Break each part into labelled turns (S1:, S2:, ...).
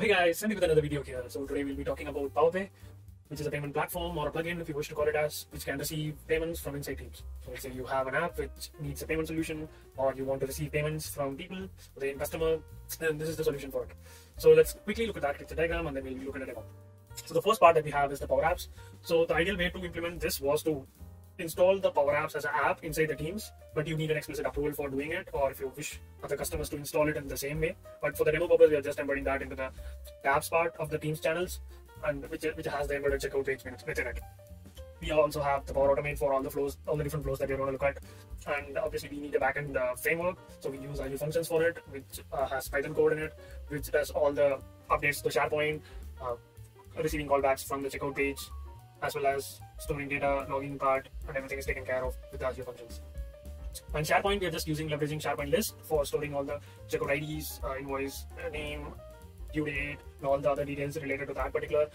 S1: hey guys, Sandy with another video here. So today we'll be talking about PowerPay, which is a payment platform or a plugin if you wish to call it as, which can receive payments from inside Teams. So let's say you have an app which needs a payment solution or you want to receive payments from people, the customer, then this is the solution for it. So let's quickly look at that, it's a diagram and then we'll look at a demo. So the first part that we have is the Power Apps. So the ideal way to implement this was to install the Power Apps as an app inside the Teams, but you need an explicit approval for doing it, or if you wish other customers to install it in the same way. But for the demo purpose, we are just embedding that into the tabs part of the Teams channels, and which, which has the embedded checkout page within it. We also have the Power Automate for all the flows, all the different flows that we're going to look at, and obviously we need a backend uh, framework, so we use Azure Functions for it, which uh, has Python code in it, which does all the updates to SharePoint, uh, receiving callbacks from the checkout page, as well as storing data, logging part, and everything is taken care of with Azure Functions. And SharePoint, we are just using leveraging SharePoint list for storing all the checkout IDs, uh, invoice uh, name, due date, and all the other details related to that particular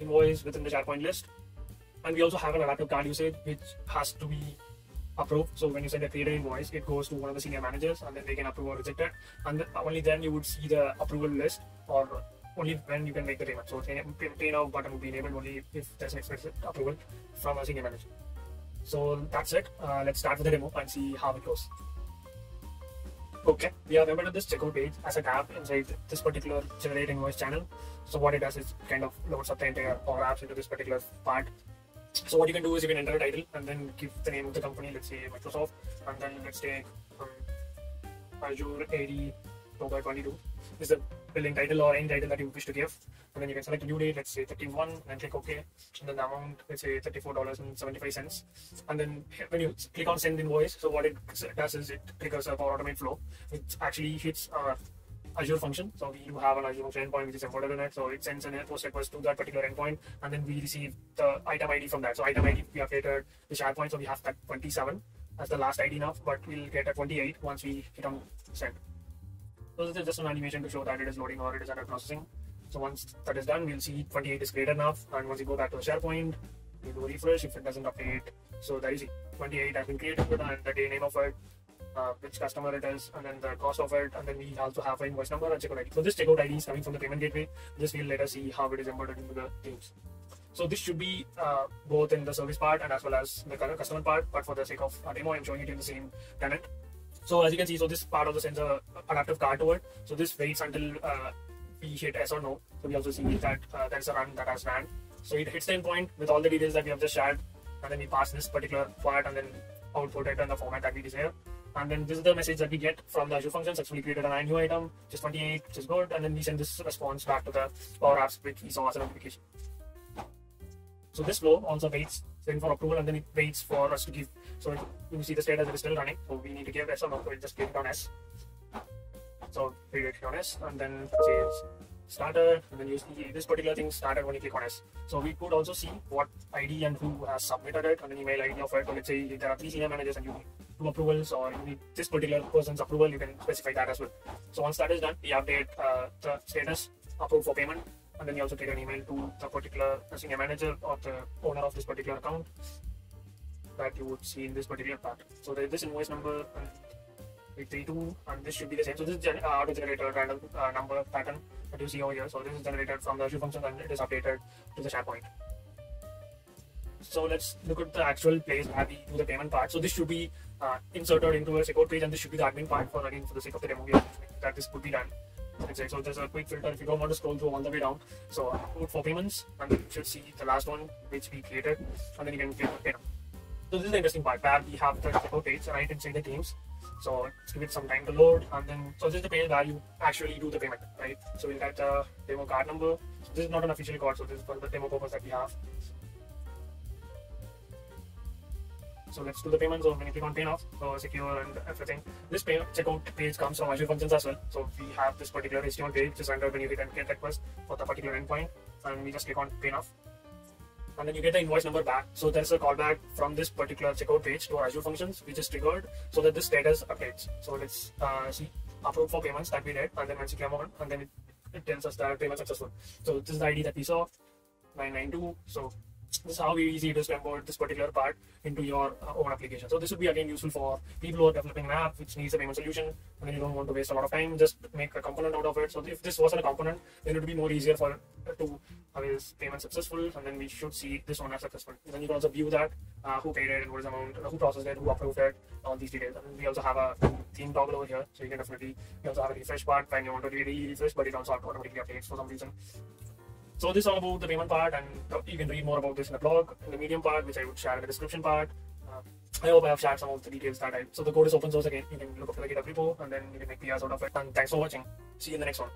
S1: invoice within the SharePoint list. And we also have an adaptive card usage, which has to be approved. So when you send a created invoice, it goes to one of the senior managers, and then they can approve or reject it. And only then you would see the approval list or only when you can make the payment. So pay now button will be enabled only if there's an explicit approval from a senior manager. So that's it. Uh, let's start with the demo and see how it goes. Okay, we have embedded this checkout page as a tab inside this particular generate invoice channel. So what it does is kind of loads up the entire Power Apps into this particular part. So what you can do is you can enter a title and then give the name of the company, let's say Microsoft, and then let's take um, Azure AD 22 is the billing title or any title that you wish to give. And then you can select due date, let's say 31, and click OK. And then the amount, let's say $34.75. And then when you click on send invoice, so what it does is it triggers a Power Automate flow, which actually hits our Azure function. So we do have an Azure function endpoint which is embedded in it. So it sends an post request to that particular endpoint, and then we receive the item ID from that. So item ID we have created the SharePoint, so we have that 27 as the last ID now, but we'll get a 28 once we hit on send. So this is just an animation to show that it is loading or it is under processing. So once that is done, we'll see 28 is created enough. And once you go back to the SharePoint, you do refresh if it doesn't update. So there you see 28 has been created and the day name of it, uh, which customer it is, and then the cost of it, and then we also have an invoice number and checkout ID. So this checkout ID is coming from the payment gateway. This will let us see how it is embedded into the Teams. So this should be uh, both in the service part and as well as the customer part, but for the sake of our demo, I'm showing it in the same tenant. So as you can see, so this part of the sensor adaptive it. So this waits until uh, we hit yes or no. So we also see that uh, there is a run that has ran. So it hits the endpoint with all the details that we have just shared, and then we pass this particular part and then output it in the format that we desire. And then this is the message that we get from the Azure function. Successfully created an new item, which is 28, which is good, and then we send this response back to the Power Apps, which we saw as a notification. So this flow also waits send for approval and then it waits for us to give. So you see the status is still running. So we need to give S or. So we'll just click it on S. So we click on S and then say started and then you see this particular thing started when you click on S. So we could also see what ID and who has submitted it and then email ID of it. So let's say if there are three senior managers and you need two approvals or you need this particular person's approval, you can specify that as well. So once that is done, we update uh, the status approved for payment and then you also take an email to the particular senior manager or the owner of this particular account that you would see in this particular part. So this invoice number and 832 and this should be the same. So this is uh, auto generated random uh, number pattern that you see over here. So this is generated from the Azure function and it is updated to the SharePoint. So let's look at the actual place where we do the payment part. So this should be uh, inserted into a checkout page and this should be the admin part for again for the sake of the demo here that this could be done. So there's a quick filter if you don't want to scroll through all the way down. So uh, put for payments and you should see the last one which we created and then you can click pay now. So this is the interesting part where we have the checkout page right inside the Teams. So let's give it some time to load and then so this is the page where you actually do the payment, right? So we'll get the demo card number. So this is not an official card, so this is for the demo purpose that we have. So let's do the payments or when you click on pay now, so secure and everything. This pay checkout page comes from Azure Functions as well. So we have this particular HTML page which is under when you hit and get request for the particular endpoint and we just click on pay now. And then you get the invoice number back. So there's a callback from this particular checkout page to Azure Functions, which is triggered so that this status updates. So let's uh, see approve for payments that we did, and then once you click on, and then it, it tells us that payment successful. So this is the ID that we saw, 992. So this is how easy it is to import this particular part into your uh, own application. So this would be again useful for people who are developing an app which needs a payment solution and then you don't want to waste a lot of time, just make a component out of it. So if this wasn't a component, then it would be more easier for uh, to avail payment successful and then we should see this one as successful. And then you can also view that, uh, who paid it, and what is the amount, who processed it, who approved it, all these details. And we also have a theme toggle over here, so you can definitely, we also have a refresh part when you want to really refresh, but it also automatically updates for some reason. So this is all about the payment part and you can read more about this in the blog, in the medium part, which I would share in the description part. Uh, I hope I have shared some of the details that I, so the code is open source again, you can look up the GitHub repo and then you can make PRs out of it. And thanks for watching. See you in the next one.